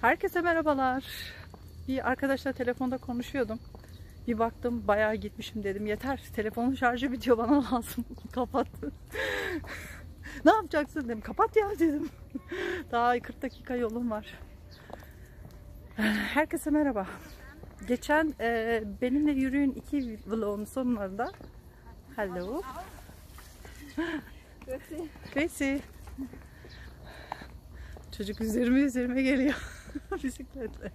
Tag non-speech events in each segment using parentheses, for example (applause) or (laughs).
Herkese merhabalar. Bir arkadaşla telefonda konuşuyordum. Bir baktım bayağı gitmişim dedim. Yeter telefonun şarjı bitiyor bana lazım. (laughs) Kapattı. (laughs) ne yapacaksın dedim. Kapat ya dedim. (laughs) Daha 40 dakika yolum var. Herkese merhaba. Geçen e, benimle yürüyün iki vlogun sonlarında Hello. Gracie. Çocuk üzerime üzerime geliyor. (laughs) Bisikletle.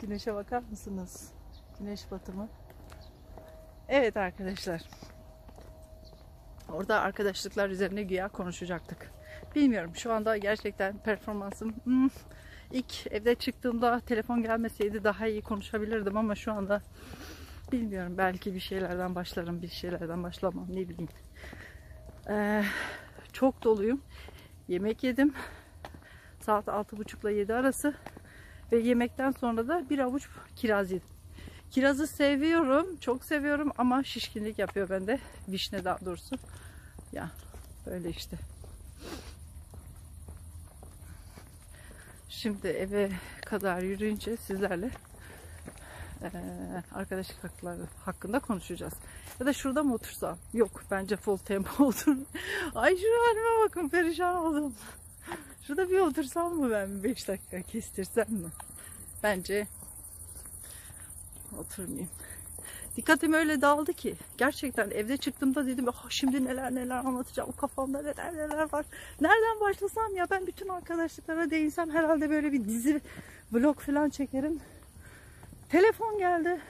Güneşe bakar mısınız? Güneş batımı. Evet arkadaşlar. Orada arkadaşlıklar üzerine güya konuşacaktık. Bilmiyorum şu anda gerçekten performansım hmm, ilk evde çıktığımda telefon gelmeseydi daha iyi konuşabilirdim ama şu anda bilmiyorum belki bir şeylerden başlarım bir şeylerden başlamam ne bileyim. Ee, çok doluyum. Yemek yedim. Saat 6.30 ile 7 arası. Ve yemekten sonra da bir avuç kiraz yedim. Kirazı seviyorum. Çok seviyorum ama şişkinlik yapıyor bende. Vişne daha doğrusu. Ya böyle işte. Şimdi eve kadar yürüyünce sizlerle e, arkadaşlık hakları hakkında konuşacağız. Ya da şurada mı otursam? Yok bence full tempo (laughs) otur. Ay şu halime bakın perişan oldum. Şurada bir otursam mı ben 5 dakika kestirsem mi? Bence oturmayayım. Dikkatim öyle dağıldı ki gerçekten evde çıktığımda dedim oh, şimdi neler neler anlatacağım kafamda neler neler var. Nereden başlasam ya ben bütün arkadaşlıklara değinsem herhalde böyle bir dizi vlog falan çekerim. Telefon geldi.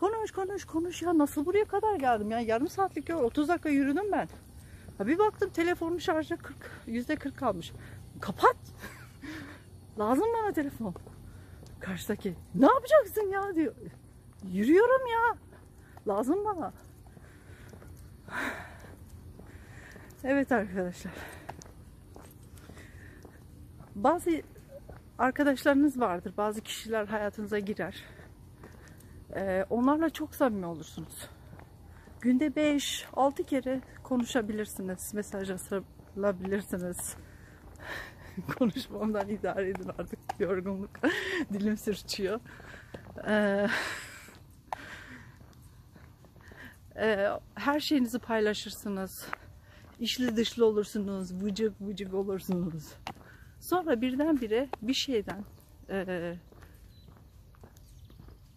Konuş konuş konuş ya nasıl buraya kadar geldim ya yarım saatlik yol 30 dakika yürüdüm ben. Ha bir baktım telefonun şarjı 40 yüzde 40 kalmış. Kapat. (laughs) Lazım bana telefon. Karşıdaki ne yapacaksın ya diyor. Yürüyorum ya. Lazım bana. (sighs) Evet arkadaşlar. Bazı arkadaşlarınız vardır. Bazı kişiler hayatınıza girer. Ee, onlarla çok samimi olursunuz. Günde 5-6 kere konuşabilirsiniz. Mesaj atabilirsiniz. (laughs) Konuşmamdan idare edin artık. Yorgunluk. (laughs) Dilim sürçüyor. Ee, (laughs) e, her şeyinizi paylaşırsınız. İşli dışlı olursunuz. Vıcık vıcık olursunuz. Sonra birdenbire bir şeyden e,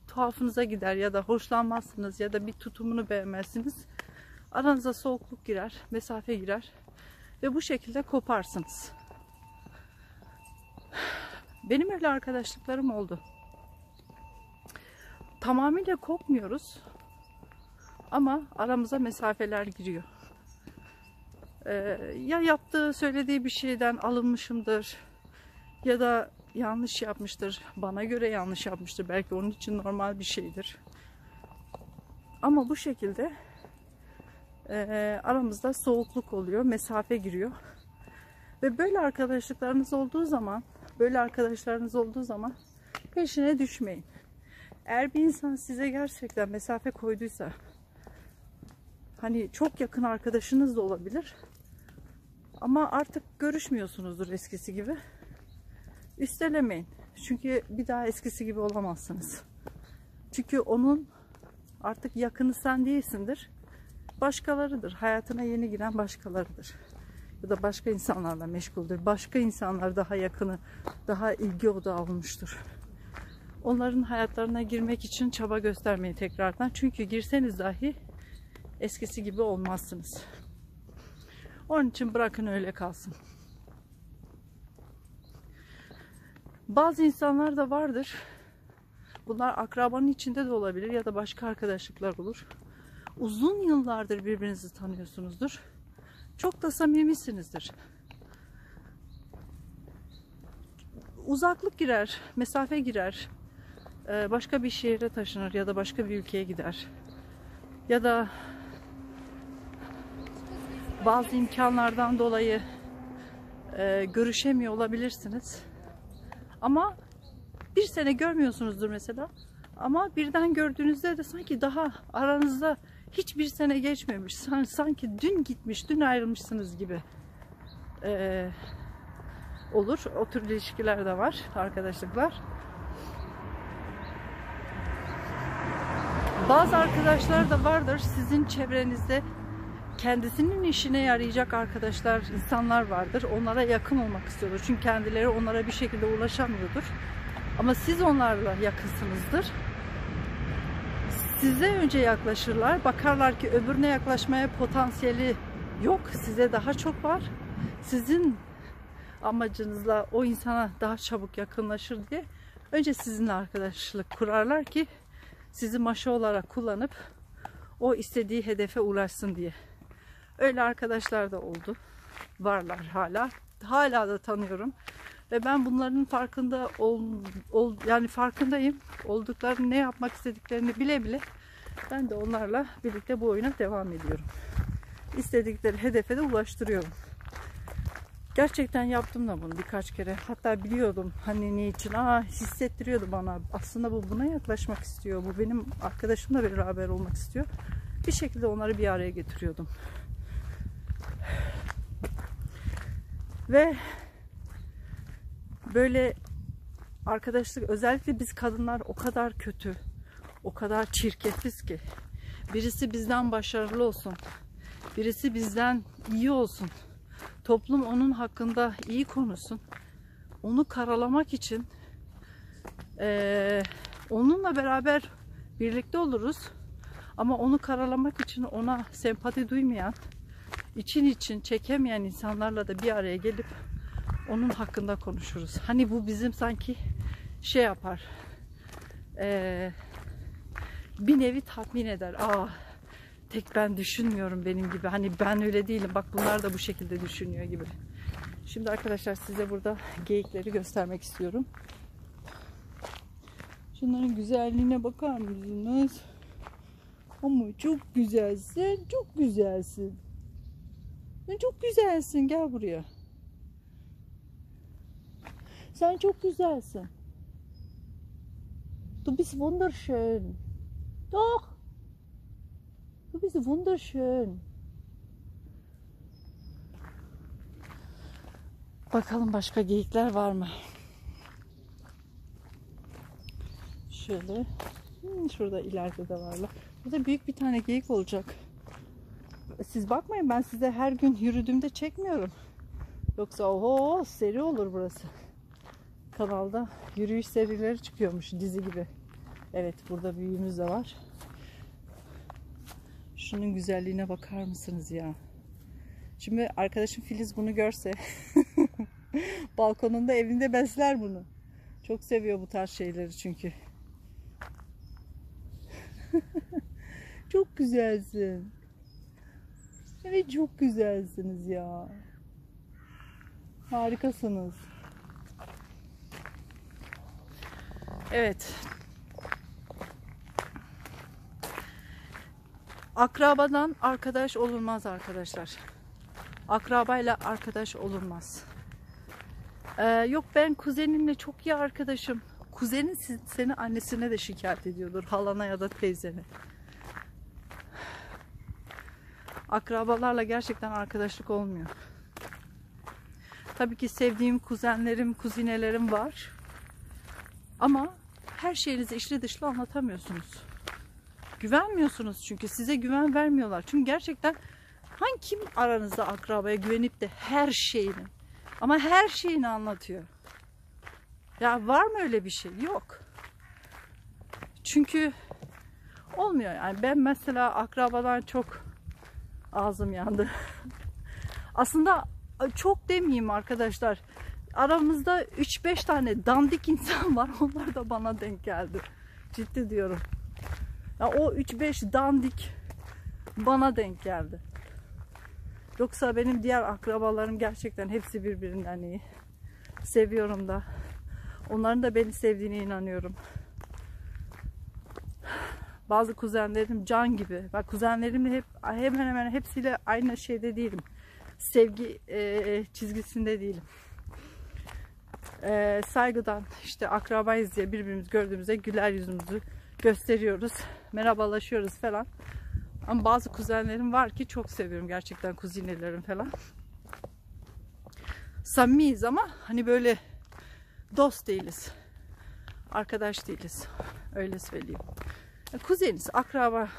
tuhafınıza gider ya da hoşlanmazsınız ya da bir tutumunu beğenmezsiniz. Aranıza soğukluk girer, mesafe girer ve bu şekilde koparsınız. Benim öyle arkadaşlıklarım oldu. Tamamıyla kopmuyoruz ama aramıza mesafeler giriyor. Ee, ya yaptığı, söylediği bir şeyden alınmışımdır ya da yanlış yapmıştır. Bana göre yanlış yapmıştır. Belki onun için normal bir şeydir. Ama bu şekilde e, aramızda soğukluk oluyor, mesafe giriyor. Ve böyle arkadaşlıklarınız olduğu zaman, böyle arkadaşlarınız olduğu zaman peşine düşmeyin. Eğer bir insan size gerçekten mesafe koyduysa, hani çok yakın arkadaşınız da olabilir. Ama artık görüşmüyorsunuzdur eskisi gibi. Üstelemeyin. Çünkü bir daha eskisi gibi olamazsınız. Çünkü onun artık yakını sen değilsindir. Başkalarıdır. Hayatına yeni giren başkalarıdır. Ya da başka insanlarla meşguldür. Başka insanlar daha yakını, daha ilgi odağı olmuştur. Onların hayatlarına girmek için çaba göstermeyin tekrardan. Çünkü girseniz dahi eskisi gibi olmazsınız. Onun için bırakın öyle kalsın. Bazı insanlar da vardır. Bunlar akrabanın içinde de olabilir ya da başka arkadaşlıklar olur. Uzun yıllardır birbirinizi tanıyorsunuzdur. Çok da samimisinizdir. Uzaklık girer, mesafe girer. Ee, başka bir şehre taşınır ya da başka bir ülkeye gider. Ya da bazı imkanlardan dolayı e, görüşemiyor olabilirsiniz. Ama bir sene görmüyorsunuzdur mesela. Ama birden gördüğünüzde de sanki daha aranızda hiçbir sene geçmemiş. Sanki dün gitmiş, dün ayrılmışsınız gibi. Ee, olur. O tür ilişkiler de var, arkadaşlıklar. Bazı arkadaşlar da vardır sizin çevrenizde kendisinin işine yarayacak arkadaşlar, insanlar vardır. Onlara yakın olmak istiyordur. Çünkü kendileri onlara bir şekilde ulaşamıyordur. Ama siz onlarla yakınsınızdır. Size önce yaklaşırlar. Bakarlar ki öbürüne yaklaşmaya potansiyeli yok. Size daha çok var. Sizin amacınızla o insana daha çabuk yakınlaşır diye önce sizinle arkadaşlık kurarlar ki sizi maşa olarak kullanıp o istediği hedefe ulaşsın diye. Öyle arkadaşlar da oldu. Varlar hala. Hala da tanıyorum. Ve ben bunların farkında ol, ol yani farkındayım. Olduklarını ne yapmak istediklerini bile bile ben de onlarla birlikte bu oyuna devam ediyorum. İstedikleri hedefe de ulaştırıyorum. Gerçekten yaptım da bunu birkaç kere. Hatta biliyordum hani ne için. Aa hissettiriyordu bana. Aslında bu buna yaklaşmak istiyor. Bu benim arkadaşımla beraber olmak istiyor. Bir şekilde onları bir araya getiriyordum. Ve böyle arkadaşlık özellikle biz kadınlar o kadar kötü, o kadar çirkefiz ki. Birisi bizden başarılı olsun. Birisi bizden iyi olsun. Toplum onun hakkında iyi konuşsun. Onu karalamak için eee, onunla beraber birlikte oluruz. Ama onu karalamak için ona sempati duymayan, için için çekemeyen insanlarla da bir araya gelip onun hakkında konuşuruz. Hani bu bizim sanki şey yapar. eee, bir nevi tatmin eder. Aa tek ben düşünmüyorum benim gibi. Hani ben öyle değilim. Bak bunlar da bu şekilde düşünüyor gibi. Şimdi arkadaşlar size burada geyikleri göstermek istiyorum. Şunların güzelliğine bakar mısınız? Ama çok güzelsin, çok güzelsin. Çok güzelsin, gel buraya. Sen çok güzelsin. Du bist wunderschön. Doch. Du bist wunderschön. Bakalım başka geyikler var mı? Şöyle. Hmm, Şurada ileride de varlar. Burada büyük bir tane geyik olacak. Siz bakmayın ben size her gün yürüdüğümde çekmiyorum. Yoksa oho seri olur burası. Kanalda yürüyüş serileri çıkıyormuş dizi gibi. Evet burada büyüğümüz de var. Şunun güzelliğine bakar mısınız ya? Şimdi arkadaşım Filiz bunu görse (laughs) balkonunda evinde besler bunu. Çok seviyor bu tarz şeyleri çünkü. (laughs) çok güzelsin. Evet çok güzelsiniz ya. Harikasınız. Evet. Akrabadan arkadaş olunmaz arkadaşlar. Akrabayla arkadaş olunmaz. Ee, yok ben kuzenimle çok iyi arkadaşım. Kuzenin seni annesine de şikayet ediyordur. Halana ya da teyzene. Akrabalarla gerçekten arkadaşlık olmuyor. Tabii ki sevdiğim kuzenlerim, kuzinelerim var. Ama her şeyinizi içli dışlı anlatamıyorsunuz. Güvenmiyorsunuz çünkü size güven vermiyorlar. Çünkü gerçekten hangi kim aranızda akrabaya güvenip de her şeyini ama her şeyini anlatıyor. Ya var mı öyle bir şey? Yok. Çünkü olmuyor yani. Ben mesela akrabadan çok ağzım yandı. (laughs) Aslında çok demeyeyim arkadaşlar. Aramızda 3-5 tane dandik insan var. (laughs) Onlar da bana denk geldi. Ciddi diyorum. Ya o 3-5 dandik bana denk geldi. Yoksa benim diğer akrabalarım gerçekten hepsi birbirinden iyi. Seviyorum da. Onların da beni sevdiğine inanıyorum. Bazı kuzenlerim can gibi. Bak kuzenlerimle hep hemen hemen hepsiyle aynı şeyde değilim. Sevgi e, çizgisinde değilim. E, saygıdan işte akrabayız diye birbirimiz gördüğümüzde güler yüzümüzü gösteriyoruz. Merhabalaşıyoruz falan. Ama bazı kuzenlerim var ki çok seviyorum gerçekten kuzinelerim falan. samimiyiz ama hani böyle dost değiliz. Arkadaş değiliz. Öyle söyleyeyim. Kuzeniz, akraba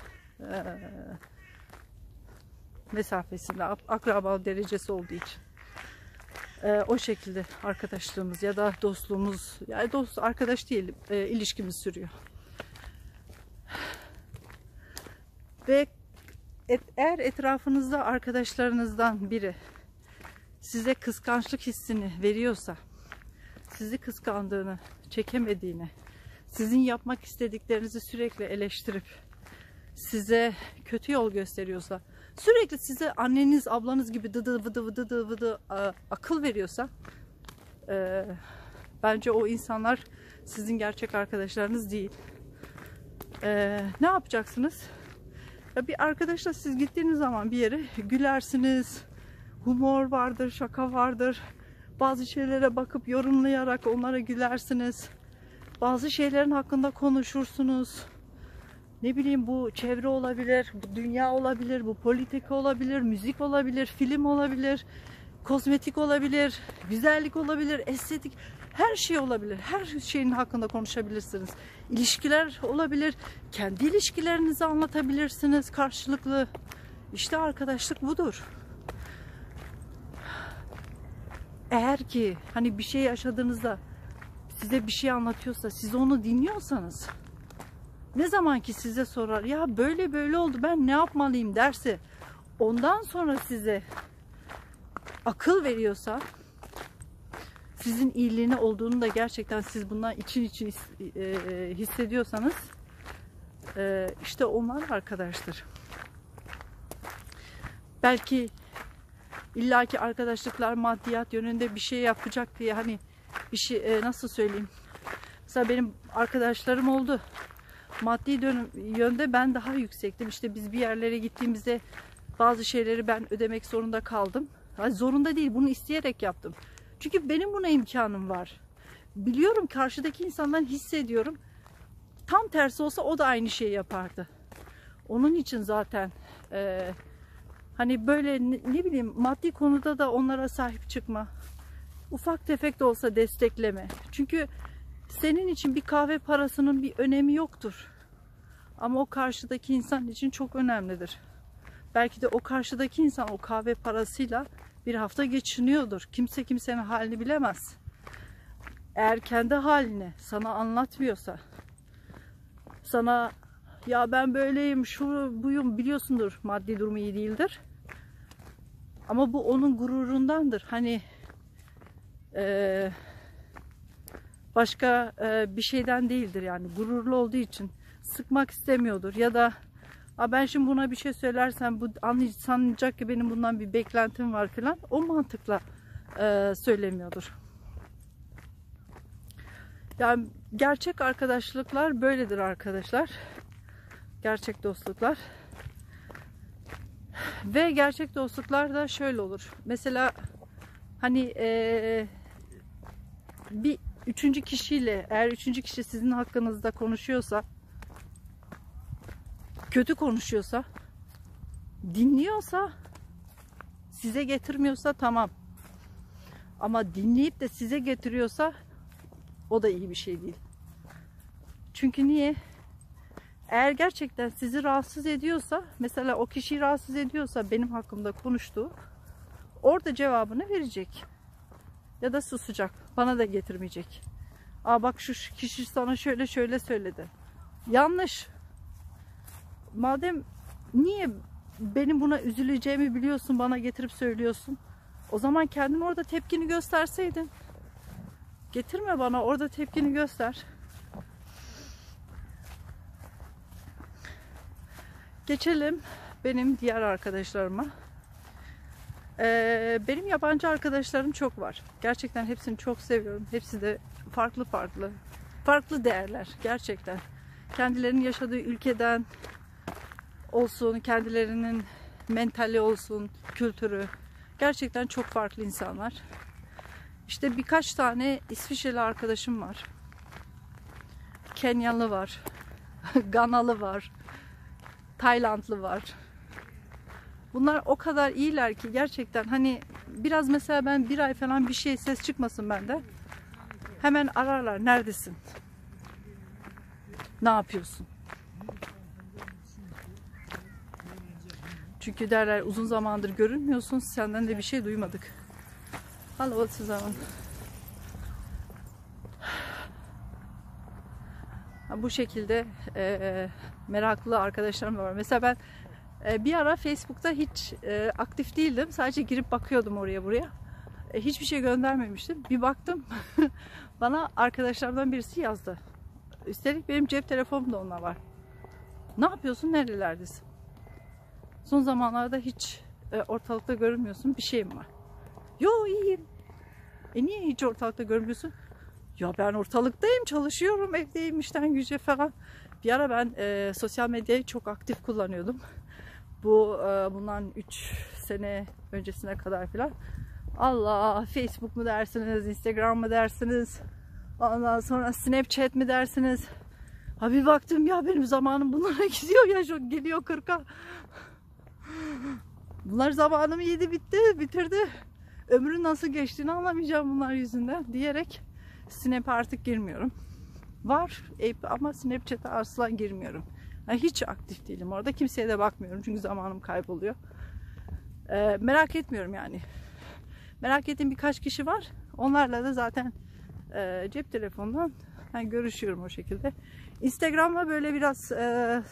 e, mesafesinde, akraba derecesi olduğu için. E, o şekilde arkadaşlığımız ya da dostluğumuz, yani dost arkadaş değil, e, ilişkimiz sürüyor. Ve et, eğer etrafınızda arkadaşlarınızdan biri size kıskançlık hissini veriyorsa, sizi kıskandığını, çekemediğini, sizin yapmak istediklerinizi sürekli eleştirip size kötü yol gösteriyorsa, sürekli size anneniz, ablanız gibi dıdı vıdı vıdı vıdı vıdı akıl veriyorsa e, bence o insanlar sizin gerçek arkadaşlarınız değil. E, ne yapacaksınız? Ya bir arkadaşla siz gittiğiniz zaman bir yere gülersiniz. Humor vardır, şaka vardır. Bazı şeylere bakıp yorumlayarak onlara gülersiniz. Bazı şeylerin hakkında konuşursunuz. Ne bileyim bu çevre olabilir, bu dünya olabilir, bu politika olabilir, müzik olabilir, film olabilir, kozmetik olabilir, güzellik olabilir, estetik her şey olabilir. Her şeyin hakkında konuşabilirsiniz. İlişkiler olabilir. Kendi ilişkilerinizi anlatabilirsiniz karşılıklı. İşte arkadaşlık budur. Eğer ki hani bir şey yaşadığınızda size bir şey anlatıyorsa siz onu dinliyorsanız ne zaman ki size sorar ya böyle böyle oldu ben ne yapmalıyım derse ondan sonra size akıl veriyorsa sizin iyiliğine olduğunu da gerçekten siz bundan için için e, hissediyorsanız e, işte onlar arkadaştır. Belki illaki arkadaşlıklar maddiyat yönünde bir şey yapacak diye hani bir şey e, nasıl söyleyeyim. Mesela benim arkadaşlarım oldu. Maddi dönüm, yönde ben daha yüksektim. İşte biz bir yerlere gittiğimizde bazı şeyleri ben ödemek zorunda kaldım. Yani zorunda değil bunu isteyerek yaptım. Çünkü benim buna imkanım var. Biliyorum karşıdaki insandan hissediyorum. Tam tersi olsa o da aynı şeyi yapardı. Onun için zaten e, hani böyle ne, ne bileyim maddi konuda da onlara sahip çıkma. Ufak tefek de olsa destekleme. Çünkü senin için bir kahve parasının bir önemi yoktur. Ama o karşıdaki insan için çok önemlidir. Belki de o karşıdaki insan o kahve parasıyla bir hafta geçiniyordur. Kimse kimsenin halini bilemez. Eğer kendi halini sana anlatmıyorsa, sana ya ben böyleyim, şu buyum biliyorsundur maddi durumu iyi değildir. Ama bu onun gururundandır. Hani e, başka e, bir şeyden değildir yani gururlu olduğu için sıkmak istemiyordur ya da ben şimdi buna bir şey söylersem bu sanacak ki benim bundan bir beklentim var falan. O mantıkla e, söylemiyordur. Yani gerçek arkadaşlıklar böyledir arkadaşlar. Gerçek dostluklar. Ve gerçek dostluklar da şöyle olur. Mesela hani e, bir üçüncü kişiyle eğer üçüncü kişi sizin hakkınızda konuşuyorsa kötü konuşuyorsa, dinliyorsa, size getirmiyorsa tamam. Ama dinleyip de size getiriyorsa o da iyi bir şey değil. Çünkü niye? Eğer gerçekten sizi rahatsız ediyorsa, mesela o kişiyi rahatsız ediyorsa benim hakkımda konuştuğu, orada cevabını verecek. Ya da susacak. Bana da getirmeyecek. Aa bak şu kişi sana şöyle şöyle söyledi. Yanlış madem niye benim buna üzüleceğimi biliyorsun bana getirip söylüyorsun. O zaman kendin orada tepkini gösterseydin. Getirme bana orada tepkini göster. Geçelim benim diğer arkadaşlarıma. Ee, benim yabancı arkadaşlarım çok var. Gerçekten hepsini çok seviyorum. Hepsi de farklı farklı. Farklı değerler gerçekten. Kendilerinin yaşadığı ülkeden, olsun, kendilerinin mentali olsun, kültürü. Gerçekten çok farklı insanlar. İşte birkaç tane İsviçreli arkadaşım var. Kenyalı var. (laughs) Ganalı var. Taylandlı var. Bunlar o kadar iyiler ki gerçekten hani biraz mesela ben bir ay falan bir şey ses çıkmasın bende. Hemen ararlar. Neredesin? Ne yapıyorsun? Çünkü derler uzun zamandır görünmüyorsun. Senden de bir şey duymadık. Hallo zusammen. Bu şekilde e, meraklı arkadaşlarım var. Mesela ben bir ara Facebook'ta hiç e, aktif değildim. Sadece girip bakıyordum oraya buraya. E, hiçbir şey göndermemiştim. Bir baktım (laughs) bana arkadaşlarımdan birisi yazdı. Üstelik benim cep telefonum da ona var. Ne yapıyorsun? Nerelerdesin? Son zamanlarda hiç e, ortalıkta görünmüyorsun. Bir şeyim var. Yo iyiyim. E niye hiç ortalıkta görünmüyorsun? Ya ben ortalıktayım, çalışıyorum, evdeyim, işten güce falan. Bir ara ben e, sosyal medyayı çok aktif kullanıyordum. Bu e, bundan 3 sene öncesine kadar falan. Allah Facebook mu dersiniz, Instagram mı dersiniz, ondan sonra Snapchat mi dersiniz. Ha bir baktım ya benim zamanım bunlara (laughs) gidiyor ya şu geliyor 40'a. Bunlar zamanımı yedi bitti, bitirdi. Ömrün nasıl geçtiğini anlamayacağım bunlar yüzünden diyerek Snap artık girmiyorum. Var ama Snapchat'e asla girmiyorum. Hiç aktif değilim orada. Kimseye de bakmıyorum çünkü zamanım kayboluyor. Ee, merak etmiyorum yani. Merak ettiğim birkaç kişi var. Onlarla da zaten e, cep telefonundan yani görüşüyorum o şekilde. Instagram'la böyle biraz e,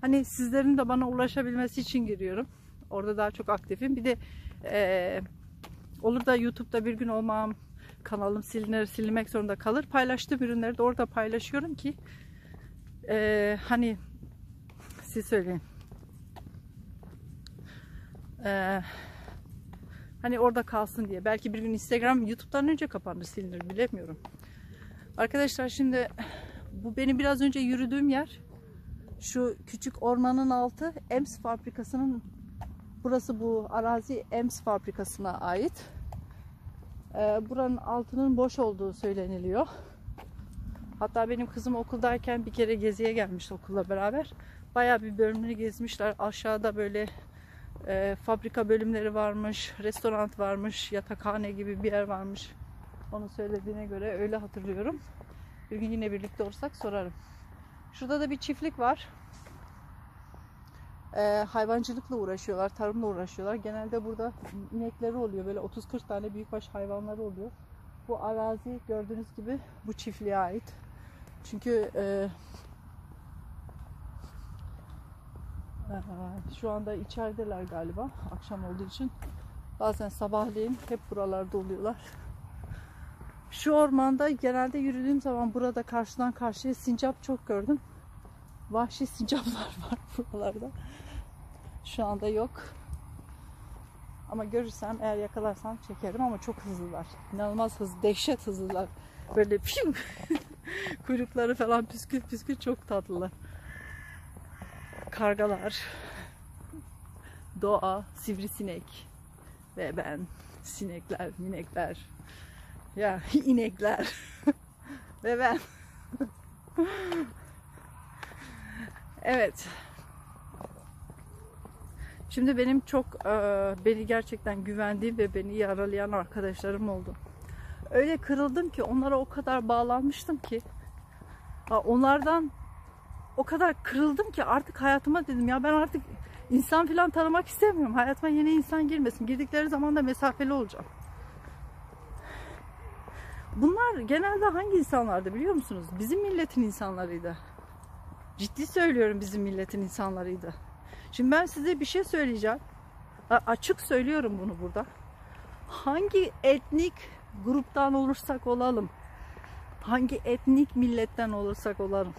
hani sizlerin de bana ulaşabilmesi için giriyorum. Orada daha çok aktifim. Bir de e, olur da YouTube'da bir gün olmam, kanalım silinir, silinmek zorunda kalır. Paylaştığım ürünleri de orada paylaşıyorum ki e, hani siz söyleyin. E, hani orada kalsın diye. Belki bir gün Instagram YouTube'dan önce kapanır, silinir bilemiyorum. Arkadaşlar şimdi bu benim biraz önce yürüdüğüm yer. Şu küçük ormanın altı EMS fabrikasının burası bu arazi EMS fabrikasına ait. Ee, buranın altının boş olduğu söyleniliyor. Hatta benim kızım okuldayken bir kere geziye gelmiş okulla beraber. Bayağı bir bölümünü gezmişler. Aşağıda böyle e, fabrika bölümleri varmış, restoran varmış, yatakhane gibi bir yer varmış. Onu söylediğine göre öyle hatırlıyorum. Bir gün yine birlikte olursak sorarım. Şurada da bir çiftlik var. Ee, hayvancılıkla uğraşıyorlar, tarımla uğraşıyorlar. Genelde burada inekleri oluyor. Böyle 30-40 tane büyükbaş hayvanları oluyor. Bu arazi gördüğünüz gibi bu çiftliğe ait. Çünkü e, şu anda içerideler galiba akşam olduğu için. Bazen sabahleyin hep buralarda oluyorlar. Şu ormanda genelde yürüdüğüm zaman burada karşıdan karşıya sincap çok gördüm. Vahşi sincaplar (laughs) var buralarda. Şu anda yok. Ama görürsem eğer yakalarsam çekerim ama çok hızlılar. İnanılmaz hızlı, dehşet hızlılar. Böyle piu (laughs) (laughs) kuyrukları falan püskül püskül çok tatlılar. Kargalar, doğa, sivrisinek ve ben, sinekler, minekler, ya (laughs) inekler (laughs) ve ben. evet. Şimdi benim çok beni gerçekten güvendiğim ve beni yaralayan arkadaşlarım oldu. Öyle kırıldım ki onlara o kadar bağlanmıştım ki onlardan o kadar kırıldım ki artık hayatıma dedim ya ben artık insan falan tanımak istemiyorum. Hayatıma yeni insan girmesin. Girdikleri zaman da mesafeli olacağım. Bunlar genelde hangi insanlardı biliyor musunuz? Bizim milletin insanlarıydı. Ciddi söylüyorum bizim milletin insanlarıydı. Şimdi ben size bir şey söyleyeceğim. Açık söylüyorum bunu burada. Hangi etnik gruptan olursak olalım, hangi etnik milletten olursak olalım,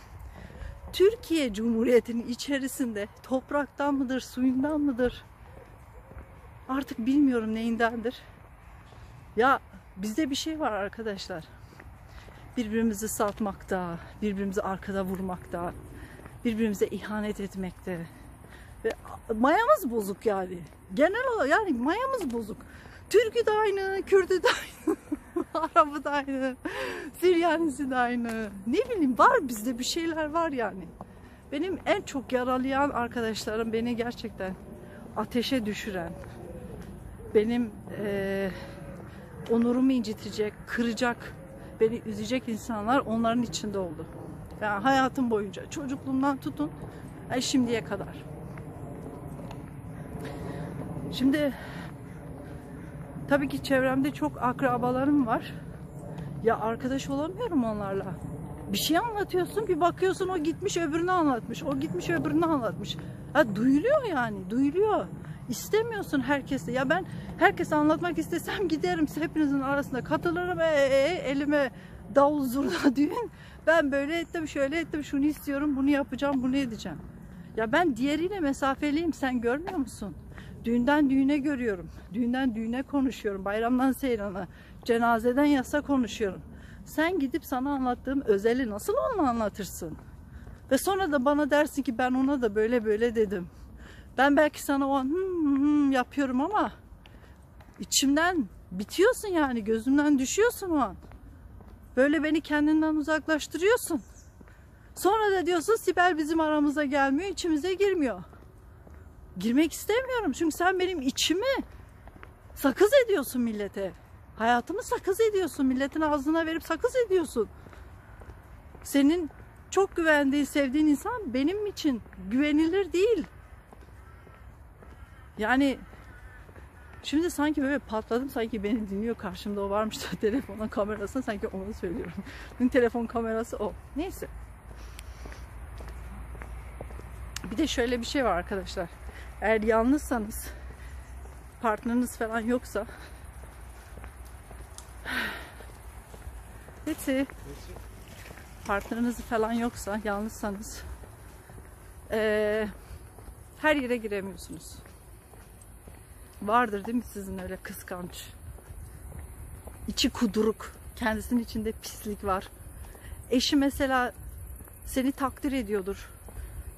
Türkiye Cumhuriyeti'nin içerisinde topraktan mıdır, suyundan mıdır? Artık bilmiyorum neyindendir. Ya bizde bir şey var arkadaşlar. Birbirimizi satmakta, birbirimizi arkada vurmakta, birbirimize ihanet etmekte, ve mayamız bozuk yani. Genel olarak yani mayamız bozuk. Türkü de aynı, Kürdü de aynı, (laughs) Arabı da aynı, Siryanisi de aynı. Ne bileyim var bizde bir şeyler var yani. Benim en çok yaralayan arkadaşlarım beni gerçekten ateşe düşüren, benim eee, onurumu incitecek, kıracak, beni üzecek insanlar onların içinde oldu. Yani hayatım boyunca çocukluğumdan tutun e, şimdiye kadar. Şimdi tabii ki çevremde çok akrabalarım var. Ya arkadaş olamıyorum onlarla. Bir şey anlatıyorsun bir bakıyorsun o gitmiş öbürünü anlatmış. O gitmiş öbürünü anlatmış. Ha, duyuluyor yani duyuluyor. İstemiyorsun herkese. Ya ben herkese anlatmak istesem (laughs) giderim hepinizin arasında katılırım. E, e, e, elime davul zurna (laughs) düğün. Ben böyle ettim şöyle ettim şunu istiyorum bunu yapacağım bunu edeceğim. Ya ben diğeriyle mesafeliyim sen görmüyor musun? Düğünden düğüne görüyorum. Düğünden düğüne konuşuyorum. Bayramdan seyrana. Cenazeden yasa konuşuyorum. Sen gidip sana anlattığım özeli nasıl onu anlatırsın? Ve sonra da bana dersin ki ben ona da böyle böyle dedim. Ben belki sana o an hmm, hmm yapıyorum ama içimden bitiyorsun yani gözümden düşüyorsun o an. Böyle beni kendinden uzaklaştırıyorsun. Sonra da diyorsun Sibel bizim aramıza gelmiyor, içimize girmiyor. Girmek istemiyorum çünkü sen benim içimi sakız ediyorsun millete. Hayatımı sakız ediyorsun. Milletin ağzına verip sakız ediyorsun. Senin çok güvendiğin, sevdiğin insan benim için güvenilir değil. Yani şimdi sanki böyle patladım sanki beni dinliyor karşımda o varmış da (laughs) telefonun kamerasına sanki onu söylüyorum. Benim telefon kamerası o. Neyse. Bir de şöyle bir şey var arkadaşlar. Eğer yalnızsanız partneriniz falan yoksa Betty partneriniz falan yoksa yalnızsanız eee, her yere giremiyorsunuz. Vardır değil mi sizin öyle kıskanç? içi kuduruk. Kendisinin içinde pislik var. Eşi mesela seni takdir ediyordur.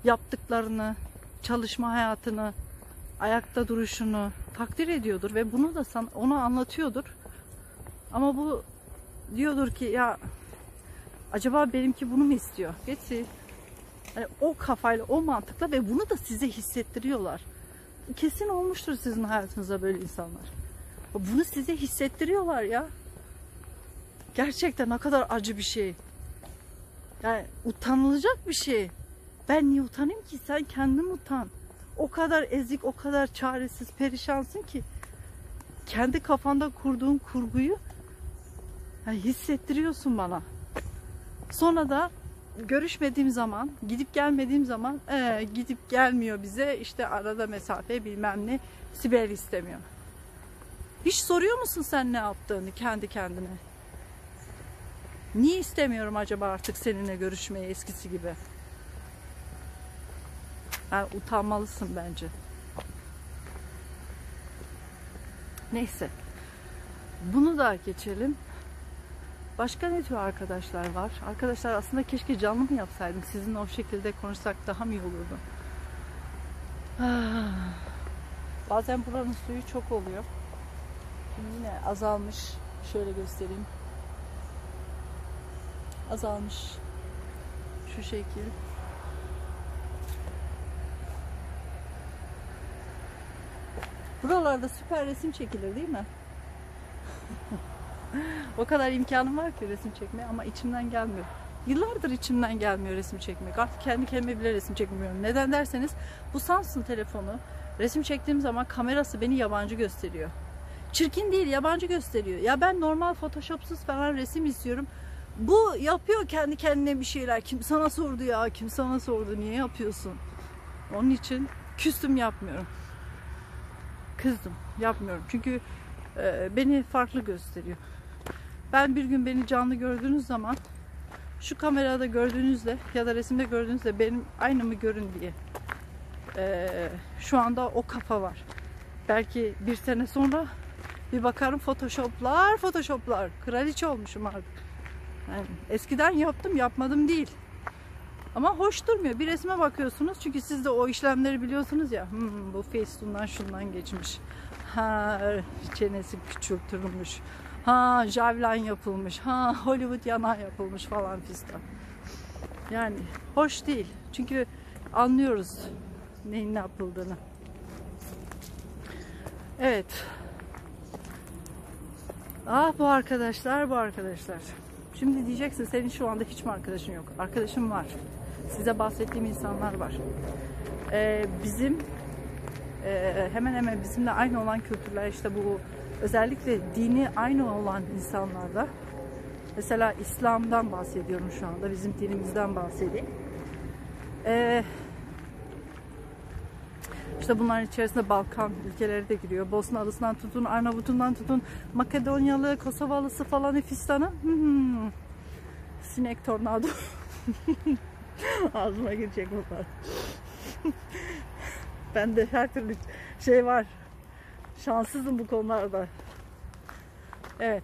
Yaptıklarını, çalışma hayatını, ayakta duruşunu takdir ediyordur ve bunu da sana, ona anlatıyordur. Ama bu diyordur ki ya acaba benimki bunu mu istiyor? Geçsi. Yani o kafayla, o mantıkla ve bunu da size hissettiriyorlar. Kesin olmuştur sizin hayatınızda böyle insanlar. Bunu size hissettiriyorlar ya. Gerçekten ne kadar acı bir şey. Yani utanılacak bir şey. Ben niye utanayım ki? Sen kendin utan. O kadar ezik, o kadar çaresiz, perişansın ki. Kendi kafanda kurduğun kurguyu yani hissettiriyorsun bana. Sonra da görüşmediğim zaman, gidip gelmediğim zaman ee, gidip gelmiyor bize işte arada mesafe bilmem ne Sibel istemiyor. Hiç soruyor musun sen ne yaptığını kendi kendine? Niye istemiyorum acaba artık seninle görüşmeyi eskisi gibi? Yani utanmalısın bence. Neyse. Bunu da geçelim. Başka ne tür arkadaşlar var? Arkadaşlar aslında keşke canlı mı yapsaydım. Sizinle o şekilde konuşsak daha mı iyi olurdu? (sighs) Bazen buranın suyu çok oluyor. Şimdi yine azalmış. Şöyle göstereyim. Azalmış. Şu şekil. Buralarda süper resim çekilir değil mi? o kadar imkanım var ki resim çekmeye ama içimden gelmiyor. Yıllardır içimden gelmiyor resim çekmek. Artık kendi kendime bile resim çekmiyorum. Neden derseniz bu Samsung telefonu resim çektiğim zaman kamerası beni yabancı gösteriyor. Çirkin değil yabancı gösteriyor. Ya ben normal photoshopsuz falan resim istiyorum. Bu yapıyor kendi kendine bir şeyler. Kim sana sordu ya? Kim sana sordu? Niye yapıyorsun? Onun için küstüm yapmıyorum. Kızdım. Yapmıyorum. Çünkü e, beni farklı gösteriyor. Ben bir gün beni canlı gördüğünüz zaman şu kamerada gördüğünüzle ya da resimde gördüğünüzle benim aynı mı görün diye e, şu anda o kafa var. Belki bir sene sonra bir bakarım photoshoplar photoshoplar kraliçe olmuşum artık. Yani eskiden yaptım yapmadım değil. Ama hoş durmuyor. Bir resme bakıyorsunuz çünkü siz de o işlemleri biliyorsunuz ya. Hmm, bu Facetune'dan şundan geçmiş. Ha çenesi küçültülmüş. Ha javlan yapılmış. Ha Hollywood yanağı yapılmış falan fistan. Yani hoş değil. Çünkü anlıyoruz neyin ne yapıldığını. Evet. Ah bu arkadaşlar, bu arkadaşlar. Şimdi diyeceksin senin şu anda hiç mi arkadaşın yok? Arkadaşım var. Size bahsettiğim insanlar var. Ee, bizim e, hemen hemen bizimle aynı olan kültürler işte bu özellikle dini aynı olan insanlarda mesela İslam'dan bahsediyorum şu anda bizim dinimizden bahsedeyim. Ee, işte bunların içerisinde Balkan ülkeleri de giriyor. Bosna Adası'ndan tutun, Arnavut'undan tutun, Makedonyalı, Kosovalısı falan Fistan'ı. Hmm. Sinek tornado. (laughs) (laughs) Ağzıma girecek bunlar. (laughs) ben de her türlü şey var. Şanssızım bu konularda. Evet.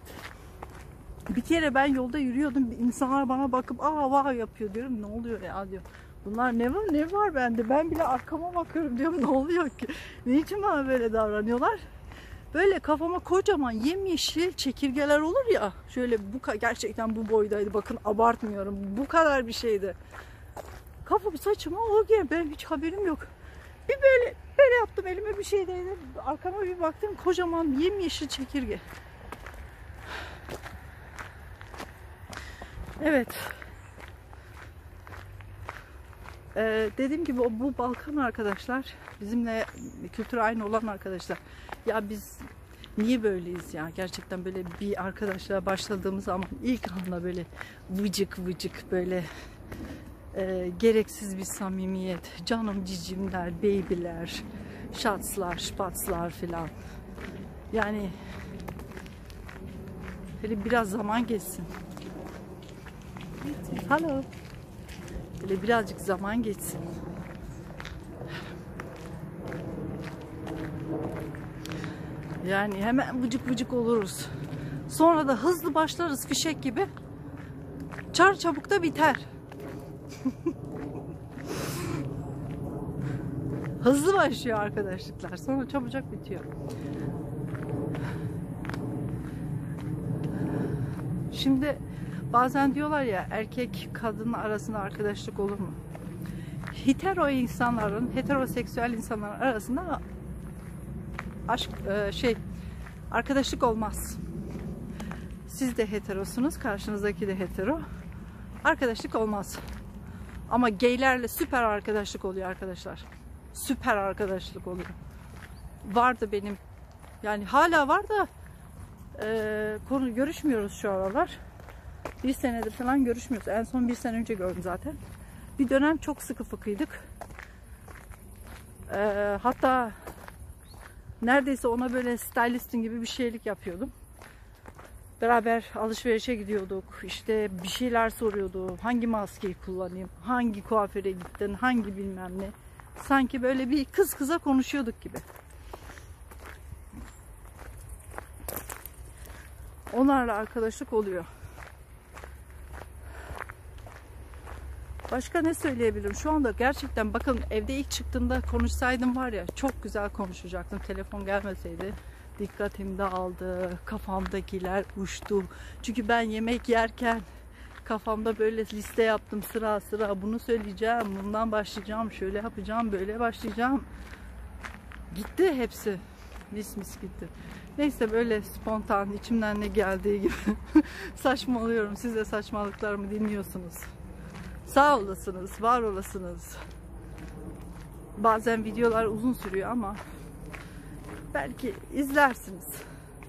Bir kere ben yolda yürüyordum. İnsanlar bana bakıp aa vah yapıyor diyorum. Ne oluyor ya diyor. Bunlar ne var ne var bende? Ben bile arkama bakıyorum diyorum (laughs) ne oluyor ki? Niçin bana böyle davranıyorlar? Böyle kafama kocaman yemyeşil çekirgeler olur ya. Şöyle bu gerçekten bu boydaydı. Bakın abartmıyorum. Bu kadar bir şeydi. Kafam saçıma o gibi. Benim hiç haberim yok. Bir böyle böyle yaptım elime bir şey değdi. Arkama bir baktım kocaman yemyeşil çekirge. Evet. Ee, dediğim gibi o bu Balkan arkadaşlar bizimle kültür aynı olan arkadaşlar. Ya biz niye böyleyiz ya? Gerçekten böyle bir arkadaşlığa başladığımız zaman ilk anda böyle vıcık vıcık böyle e, gereksiz bir samimiyet. Canım cicimler, babyler, şatslar, şpatslar filan. Yani hele biraz zaman geçsin. Hello. Böyle birazcık zaman geçsin. Yani hemen vıcık vıcık oluruz. Sonra da hızlı başlarız fişek gibi. Çar çabuk da biter. (laughs) hızlı başlıyor arkadaşlıklar. Sonra çabucak bitiyor. Şimdi Bazen diyorlar ya erkek kadın arasında arkadaşlık olur mu? Hetero insanların, heteroseksüel insanların arasında aşk e, şey arkadaşlık olmaz. Siz de heterosunuz, karşınızdaki de hetero. Arkadaşlık olmaz. Ama gaylerle süper arkadaşlık oluyor arkadaşlar. Süper arkadaşlık oluyor. Vardı benim. Yani hala var da e, konu görüşmüyoruz şu aralar. Bir senedir falan görüşmüyoruz. En son bir sene önce gördüm zaten. Bir dönem çok sıkı fıkıydık. Ee, hatta neredeyse ona böyle stylistin gibi bir şeylik yapıyordum. Beraber alışverişe gidiyorduk. İşte bir şeyler soruyordu. Hangi maskeyi kullanayım? Hangi kuaföre gittin? Hangi bilmem ne? Sanki böyle bir kız kıza konuşuyorduk gibi. Onlarla arkadaşlık oluyor. Başka ne söyleyebilirim? Şu anda gerçekten bakın evde ilk çıktığımda konuşsaydım var ya çok güzel konuşacaktım. Telefon gelmeseydi dikkatim dağıldı. Kafamdakiler uçtu. Çünkü ben yemek yerken kafamda böyle liste yaptım sıra sıra. Bunu söyleyeceğim, bundan başlayacağım, şöyle yapacağım, böyle başlayacağım. Gitti hepsi. Mis mis gitti. Neyse böyle spontan içimden ne geldiği gibi (laughs) saçmalıyorum. Siz de saçmalıklarımı dinliyorsunuz. Sağ olasınız, var olasınız. Bazen videolar uzun sürüyor ama belki izlersiniz.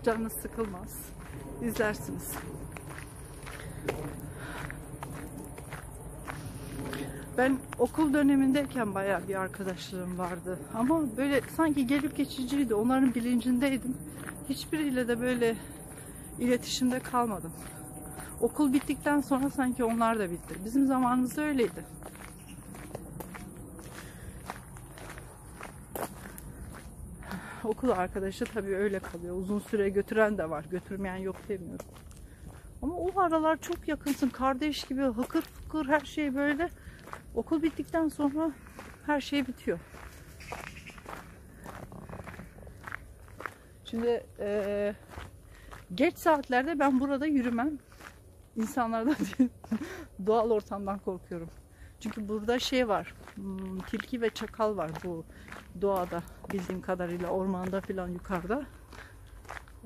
Canınız sıkılmaz. İzlersiniz. Ben okul dönemindeyken bayağı bir arkadaşlarım vardı. Ama böyle sanki gelip geçiciydi. Onların bilincindeydim. Hiçbiriyle de böyle iletişimde kalmadım. Okul bittikten sonra sanki onlar da bitti. Bizim zamanımızda öyleydi. (laughs) Okul arkadaşı tabii öyle kalıyor. Uzun süre götüren de var. Götürmeyen yok demiyorum. Ama o aralar çok yakınsın. Kardeş gibi hıkır fıkır her şey böyle. Okul bittikten sonra her şey bitiyor. Şimdi e, geç saatlerde ben burada yürümem insanlardan değil, (laughs) doğal ortamdan korkuyorum. Çünkü burada şey var, hmm, tilki ve çakal var bu doğada bildiğim kadarıyla ormanda falan yukarıda.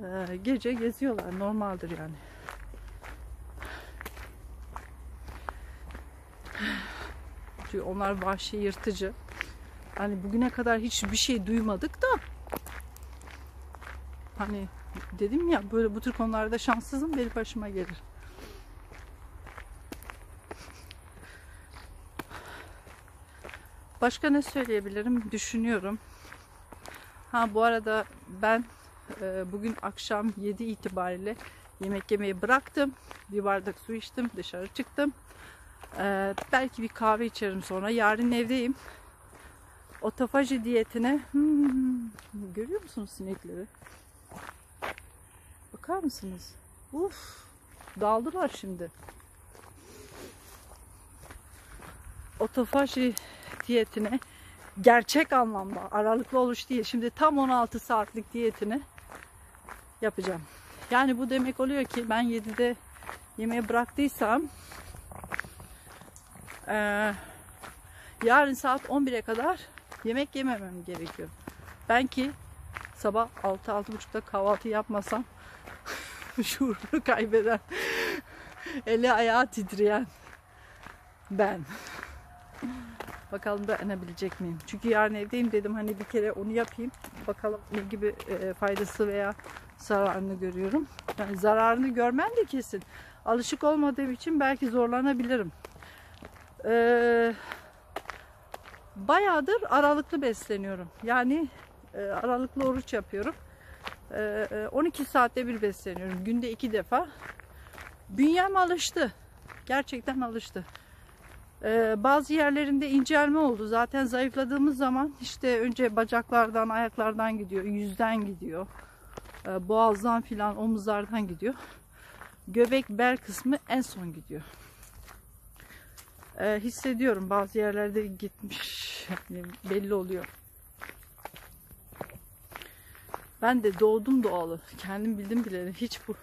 Ee, gece geziyorlar normaldir yani. Çünkü onlar vahşi yırtıcı. Hani bugüne kadar hiçbir şey duymadık da hani dedim ya böyle bu tür konularda şanssızım benim başıma gelir. Başka ne söyleyebilirim? Düşünüyorum. Ha bu arada ben e, bugün akşam 7 itibariyle yemek yemeyi bıraktım. Bir bardak su içtim, dışarı çıktım. E, belki bir kahve içerim sonra. Yarın evdeyim. Otofaji diyetine hmm, görüyor musunuz sinekleri? Bakar mısınız? Uf, daldılar şimdi. Otofaji (laughs) diyetine gerçek anlamda aralıklı oluş değil. Şimdi tam 16 saatlik diyetini yapacağım. Yani bu demek oluyor ki ben 7'de yemeği bıraktıysam e, yarın saat 11'e kadar yemek yememem gerekiyor. Ben ki sabah 6-6.30'da kahvaltı yapmasam (laughs) şuurunu kaybeden (laughs) eli ayağı titreyen ben. Bakalım dayanabilecek miyim? Çünkü yarın evdeyim dedim hani bir kere onu yapayım. Bakalım ne gibi e, faydası veya zararını görüyorum. Yani zararını görmem de kesin. Alışık olmadığım için belki zorlanabilirim. Ee, bayağıdır aralıklı besleniyorum. Yani e, aralıklı oruç yapıyorum. E, 12 saatte bir besleniyorum. Günde iki defa. Bünyem alıştı. Gerçekten alıştı. Ee, bazı yerlerinde incelme oldu. Zaten zayıfladığımız zaman işte önce bacaklardan, ayaklardan gidiyor, yüzden gidiyor. Ee, boğazdan filan, omuzlardan gidiyor. Göbek, bel kısmı en son gidiyor. Ee, hissediyorum bazı yerlerde gitmiş. (laughs) Belli oluyor. Ben de doğdum doğalı. Kendim bildim bileli. Hiç bu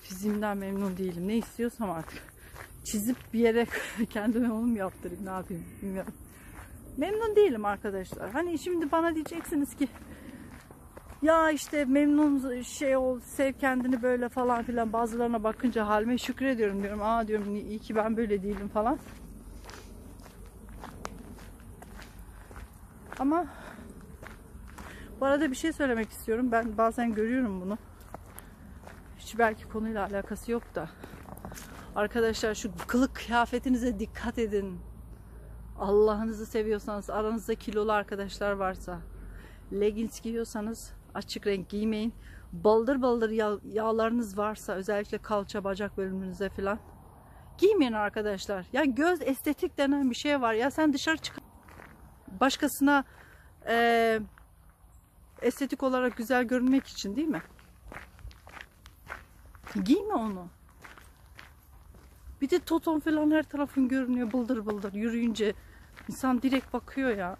fiziğimden memnun değilim. Ne istiyorsam artık çizip bir yere (laughs) kendime onu mu yaptırayım ne yapayım bilmiyorum. Memnun değilim arkadaşlar. Hani şimdi bana diyeceksiniz ki ya işte memnun şey ol sev kendini böyle falan filan bazılarına bakınca halime şükrediyorum diyorum. Aa diyorum iyi ki ben böyle değilim falan. Ama bu arada bir şey söylemek istiyorum. Ben bazen görüyorum bunu. Hiç belki konuyla alakası yok da. Arkadaşlar şu kılık kıyafetinize dikkat edin. Allah'ınızı seviyorsanız aranızda kilolu arkadaşlar varsa leggings giyiyorsanız açık renk giymeyin. Baldır baldır yağ, yağlarınız varsa özellikle kalça bacak bölümünüze falan giymeyin arkadaşlar. Ya göz estetik denen bir şey var. Ya sen dışarı çık başkasına e, estetik olarak güzel görünmek için değil mi? Giyme onu. Bir de toton falan her tarafın görünüyor bıldır bıldır yürüyünce. insan direkt bakıyor ya.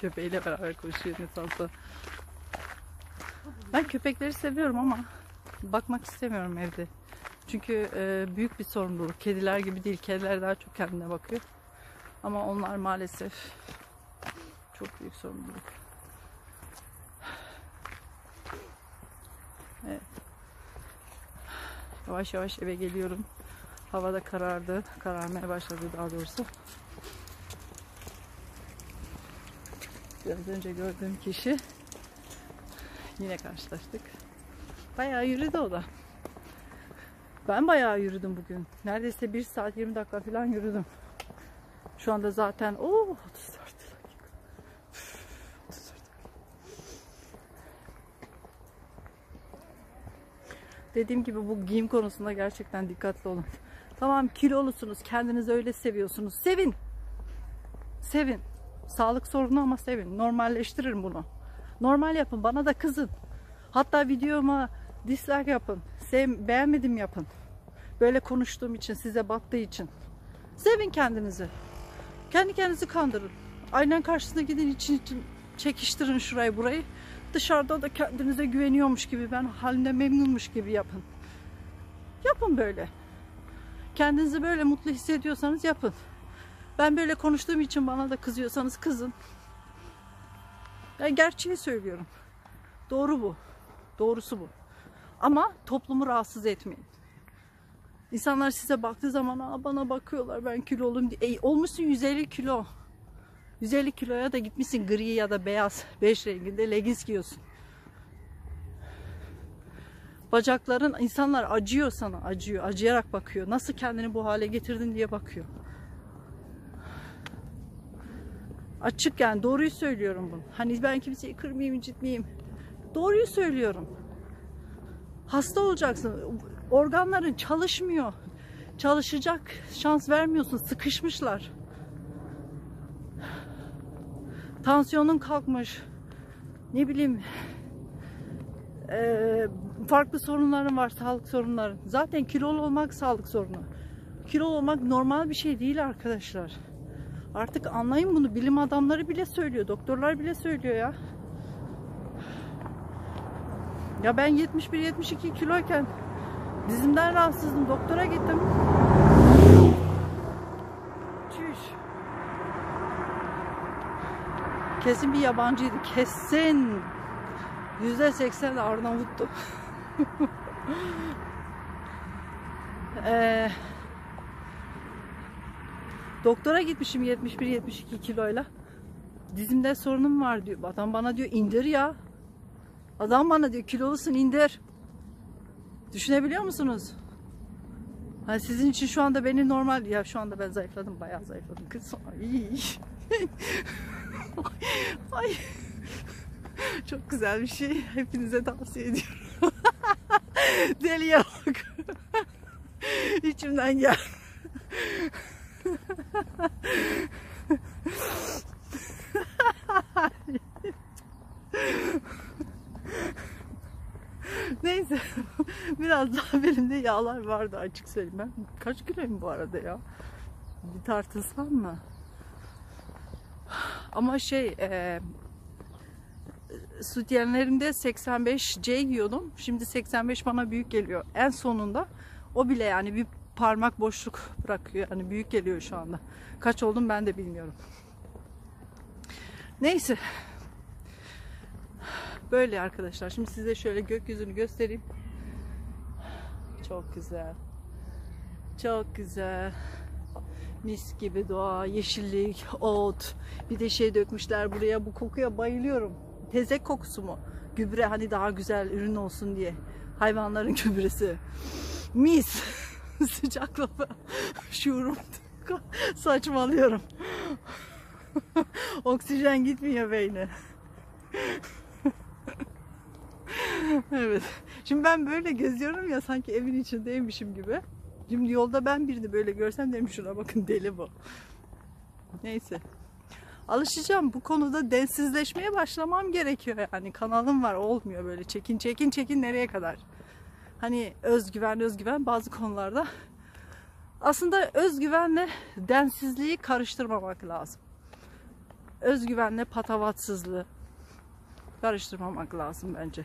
Köpeğiyle beraber koşuyor ne fazla. Ben köpekleri seviyorum ama bakmak istemiyorum evde. Çünkü e, büyük bir sorumluluk. Kediler gibi değil. Kediler daha çok kendine bakıyor. Ama onlar maalesef çok büyük sorumluluk. Evet. Yavaş yavaş eve geliyorum. Hava da karardı. Kararmaya başladı daha doğrusu. Biraz önce gördüğüm kişi yine karşılaştık. Bayağı yürüdü o da. Ben bayağı yürüdüm bugün. Neredeyse 1 saat 20 dakika falan yürüdüm. Şu anda zaten o 34 dakika. 34 Dediğim gibi bu giyim konusunda gerçekten dikkatli olun. Tamam kilolusunuz, kendinizi öyle seviyorsunuz. Sevin. Sevin. Sağlık sorunu ama sevin. Normalleştirin bunu. Normal yapın. Bana da kızın. Hatta videoma dislike yapın. Sev, beğenmedim yapın. Böyle konuştuğum için, size battığı için. Sevin kendinizi. Kendi kendinizi kandırın. Aynen karşısına gidin için, için çekiştirin şurayı burayı. Dışarıda da kendinize güveniyormuş gibi ben halinde memnunmuş gibi yapın. Yapın böyle. Kendinizi böyle mutlu hissediyorsanız yapın. Ben böyle konuştuğum için bana da kızıyorsanız kızın. Ya gerçeği söylüyorum. Doğru bu. Doğrusu bu. Ama toplumu rahatsız etmeyin. İnsanlar size baktığı zaman Aa, bana bakıyorlar ben kiloluyum diye. E, olmuşsun 150 kilo. 150 kiloya da gitmişsin gri ya da beyaz beş renginde leggings giyiyorsun. Bacakların insanlar acıyor sana acıyor acıyarak bakıyor. Nasıl kendini bu hale getirdin diye bakıyor. Açık yani doğruyu söylüyorum bunu. Hani ben kimseyi kırmayayım incitmeyeyim. Doğruyu söylüyorum. Hasta olacaksın. Organların çalışmıyor. Çalışacak şans vermiyorsun. Sıkışmışlar. Tansiyonun kalkmış. Ne bileyim eee, farklı sorunların var, sağlık sorunları. Zaten kilolu olmak sağlık sorunu. Kilo olmak normal bir şey değil arkadaşlar. Artık anlayın bunu. Bilim adamları bile söylüyor. Doktorlar bile söylüyor ya. Ya ben 71-72 kiloyken dizimden rahatsızdım. Doktora gittim. Çüş. Kesin bir yabancıydı. Kesin. Yüzde seksen Arnavut'tu. Eee (laughs) Doktora gitmişim 71-72 kiloyla. Dizimde sorunum var diyor. Adam bana diyor indir ya. Adam bana diyor kilolusun indir. Düşünebiliyor musunuz? Hani sizin için şu anda beni normal ya şu anda ben zayıfladım bayağı zayıfladım kız. Ay. (laughs) Çok güzel bir şey. Hepinize tavsiye ediyorum. (laughs) Deliye bak. (laughs) İçimden gel. Neyse (laughs) biraz daha belimde yağlar vardı açık söyleyeyim. Ben kaç kiloyum bu arada ya? Bir tartılsam mı? Ama şey e, sütyenlerimde 85C giyiyordum şimdi 85 bana büyük geliyor. En sonunda o bile yani bir parmak boşluk (laughs) bırakıyor. Yani büyük geliyor şu anda. Kaç oldum ben de bilmiyorum. Neyse. Böyle arkadaşlar. Şimdi size şöyle gökyüzünü göstereyim. Çok güzel. Çok güzel. Mis gibi doğa, yeşillik, ot. Bir de şey dökmüşler buraya. Bu kokuya bayılıyorum. Tezek kokusu mu? Gübre hani daha güzel ürün olsun diye. Hayvanların (laughs) gübresi. Mis. (laughs) Sıcaklığı. Şuurum. (laughs) Saçmalıyorum. Oksijen gitmiyor beyne. (laughs) evet. Şimdi ben böyle geziyorum ya sanki evin içindeymişim gibi. Şimdi yolda ben birini böyle görsem derim şuna bakın deli bu. Neyse. Alışacağım. Bu konuda densizleşmeye başlamam gerekiyor yani. Kanalım var olmuyor böyle çekin çekin çekin nereye kadar. Hani özgüven özgüven bazı konularda aslında özgüvenle densizliği karıştırmamak lazım. Özgüvenle patavatsızlığı karıştırmamak lazım bence.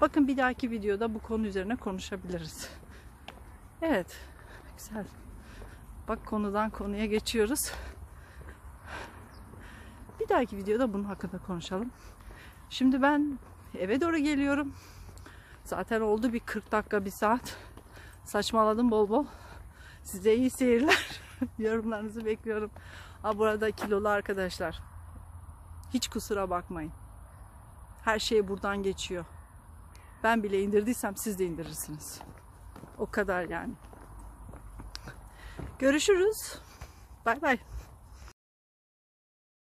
Bakın bir dahaki videoda bu konu üzerine konuşabiliriz. Evet. Güzel. Bak konudan konuya geçiyoruz. Bir dahaki videoda bunun hakkında konuşalım. Şimdi ben eve doğru geliyorum. Zaten oldu bir 40 dakika, bir saat. Saçmaladım bol bol. Size iyi seyirler. (laughs) Yorumlarınızı bekliyorum. Ha, burada kilolu arkadaşlar. Hiç kusura bakmayın. Her şey buradan geçiyor. Ben bile indirdiysem siz de indirirsiniz. O kadar yani. Görüşürüz. Bay bay.